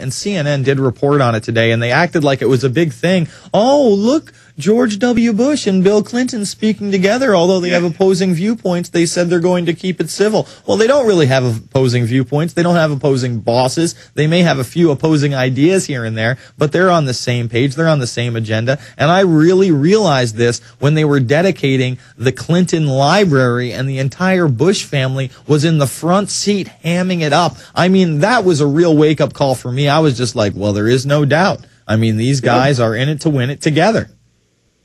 and CNN did report on it today, and they acted like it was a big thing. Oh, look, George W. Bush and Bill Clinton speaking together, although they have opposing viewpoints, they said they're going to keep it civil. Well, they don't really have opposing viewpoints. They don't have opposing bosses. They may have a few opposing ideas here and there, but they're on the same page. They're on the same agenda. And I really realized this when they were dedicating the Clinton Library and the entire Bush family was in the front seat hamming it up. I mean, that was a real wake up call for me. I was just like, well, there is no doubt. I mean, these guys are in it to win it together.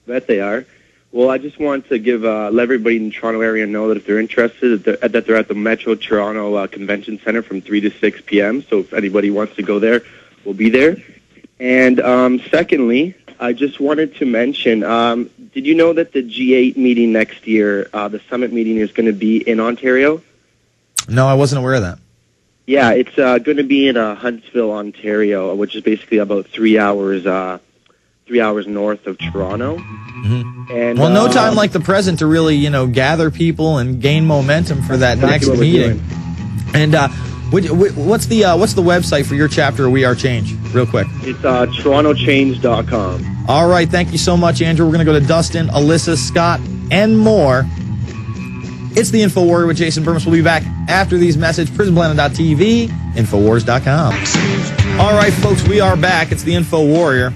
Bet they are. Well, I just want to give uh, let everybody in the Toronto area know that if they're interested, that they're, that they're at the Metro Toronto uh, Convention Center from 3 to 6 p.m. So if anybody wants to go there, we'll be there. And um, secondly, I just wanted to mention, um, did you know that the G8 meeting next year, uh, the summit meeting, is going to be in Ontario? No, I wasn't aware of that. Yeah, it's uh, going to be in uh, Huntsville, Ontario, which is basically about three hours, uh, three hours north of Toronto. And Well, no uh, time like the present to really, you know, gather people and gain momentum for that next meeting. And uh, what's the uh, what's the website for your chapter? We Are Change, real quick. It's uh, TorontoChange.com. All right, thank you so much, Andrew. We're going to go to Dustin, Alyssa, Scott, and more. It's the Info Warrior with Jason Bermas. We'll be back after these messages. PrisonPlanet.tv, Infowars.com. All right, folks, we are back. It's the Info Warrior.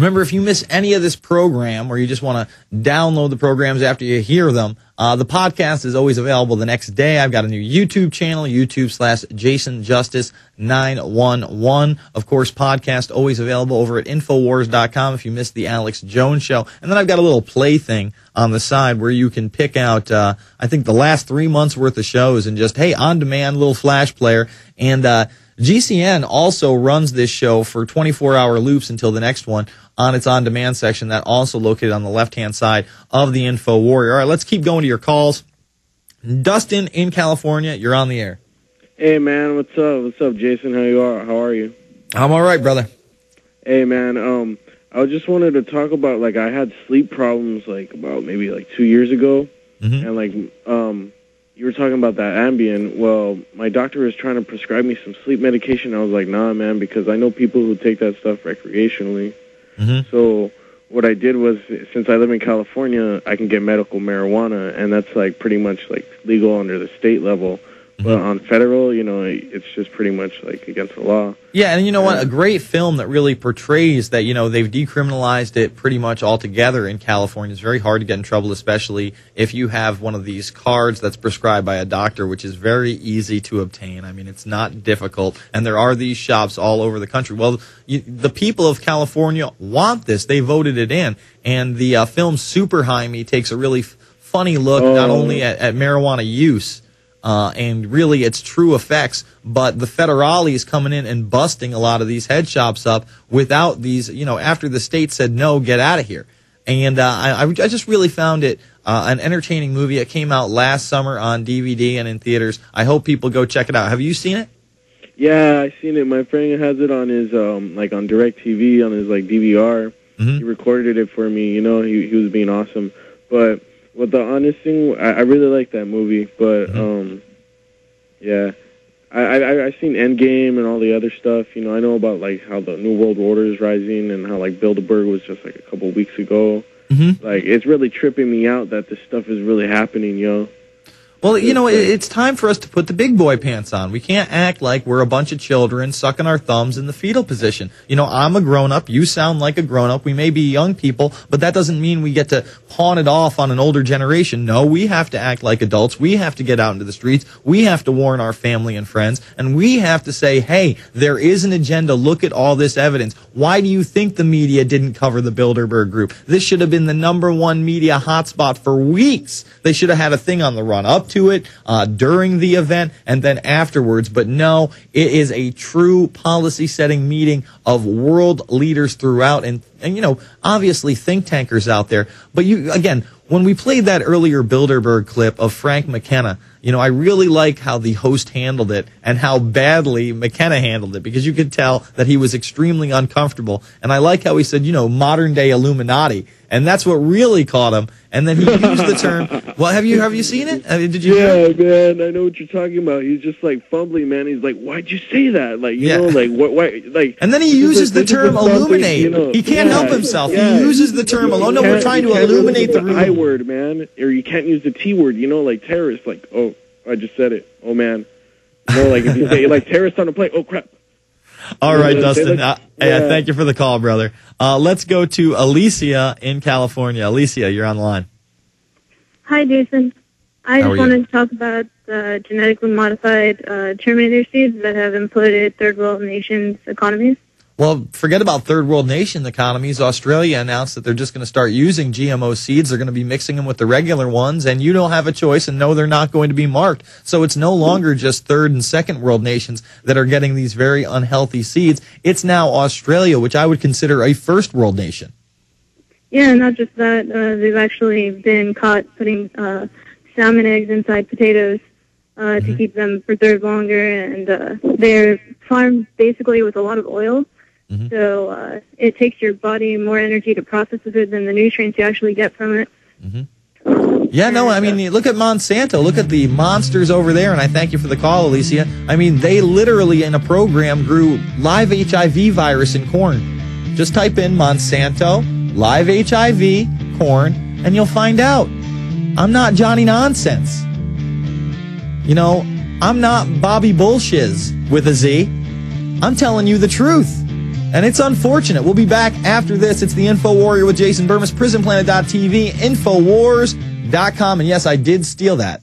Remember, if you miss any of this program or you just want to download the programs after you hear them, uh, the podcast is always available the next day. I've got a new YouTube channel, YouTube slash Jason Justice 911. Of course, podcast always available over at Infowars.com if you missed the Alex Jones show. And then I've got a little play thing on the side where you can pick out, uh, I think the last three months worth of shows and just, hey, on demand little flash player. And, uh, GCN also runs this show for 24 hour loops until the next one on its on demand section that also located on the left hand side of the Info Warrior. All right, let's keep going to your calls. Dustin in California, you're on the air. Hey man, what's up? What's up, Jason? How you are? How are you? I'm all right, brother. Hey man, um, I just wanted to talk about like I had sleep problems like about maybe like two years ago, Mhm. and like um, you were talking about that Ambien. Well, my doctor was trying to prescribe me some sleep medication. I was like, nah, man, because I know people who take that stuff recreationally. Mhm. So what I did was, since I live in California, I can get medical marijuana, and that's like pretty much like legal under the state level. But on federal, you know, it's just pretty much like against the law. Yeah, and you know what? A great film that really portrays that, you know, they've decriminalized it pretty much altogether in California. It's very hard to get in trouble, especially if you have one of these cards that's prescribed by a doctor, which is very easy to obtain. I mean, it's not difficult. And there are these shops all over the country. Well, you, the people of California want this. They voted it in. And the uh, film Super High Me takes a really f- funny look, not Oh. only at, at marijuana use, uh, and really its true effects. But the federale is coming in and busting a lot of these head shops up without these, you know, after the state said no, get out of here. And uh, I, I just really found it uh, an entertaining movie. It came out last summer on DVD and in theaters. I hope people go check it out. Have you seen it? Yeah, I seen it. My friend has it on his um like on Direct TV on his like DVR. Mhm. He recorded it for me. You know, he he was being awesome. But what the honest thing, I, I really like that movie. But Mm-hmm. um, yeah, I I I I seen Endgame and all the other stuff. You know, I know about like how the New World Order is rising and how like Bilderberg was just like a couple weeks ago. Mhm. Like it's really tripping me out that this stuff is really happening, yo. Well, you know, it's time for us to put the big boy pants on. We can't act like we're a bunch of children sucking our thumbs in the fetal position. You know, I'm a grown up. You sound like a grown up. We may be young people, but that doesn't mean we get to pawn it off on an older generation. No, we have to act like adults. We have to get out into the streets. We have to warn our family and friends. And we have to say, hey, there is an agenda. Look at all this evidence. Why do you think the media didn't cover the Bilderberg group? This should have been the number one media hotspot for weeks. They should have had a thing on the run up to it, uh, during the event, and then afterwards. But no, it is a true policy setting meeting of world leaders throughout and, and, you know, obviously think tankers out there. But you, again, when we played that earlier Bilderberg clip of Frank McKenna, you know, I really like how the host handled it and how badly McKenna handled it because you could tell that he was extremely uncomfortable. And I like how he said, you know, modern day Illuminati. And that's what really caught him. And then he used the term. Well, have you have you seen it? I mean, did you? Yeah, man, I know what you're talking about. He's just like fumbling, man. He's like, "Why'd you say that?" Like, you Yeah. know, like what? Why? Like. And then he uses the term illuminate. you know, he can't yeah, help himself. yeah. He uses the term alone. No, we're trying to illuminate the the I word, man, or you can't use the T word. You know, like terrorist. Like, oh, I just said it. Oh man. You know, like if you say like terrorist on a plane. Oh crap. All right, Yeah, Dustin. they Uh, yeah, yeah. thank you for the call, brother. Uh, let's go to Alicia in California. Alicia, you're on the line. Hi, Jason. I How just wanted to talk about the genetically modified uh, Terminator seeds that have imploded third world nations' economies. Well, forget about third world nation economies. Australia announced that they're just going to start using GMO seeds. They're going to be mixing them with the regular ones, and you don't have a choice. And no, they're not going to be marked. So it's no longer just third and second world nations that are getting these very unhealthy seeds. It's now Australia, which I would consider a first world nation. Yeah, not just that. Uh, they've actually been caught putting uh, salmon eggs inside potatoes uh, to keep them preserved longer, and uh, they're farmed basically with a lot of oil. Mhm. So uh, it takes your body more energy to process food than the nutrients you actually get from it. Yeah, no, I mean, look at Monsanto. Look at the monsters over there, and I thank you for the call, Alicia. I mean, they literally, in a program, grew live HIV virus in corn. Just type in Monsanto, live HIV, corn, and you'll find out. I'm not Johnny Nonsense. You know, I'm not Bobby Bullshiz with a Z. I'm telling you the truth. And it's unfortunate. We'll be back after this. It's the Info Warrior with Jason Bermas, PrisonPlanet.tv, Infowars.com. And yes, I did steal that.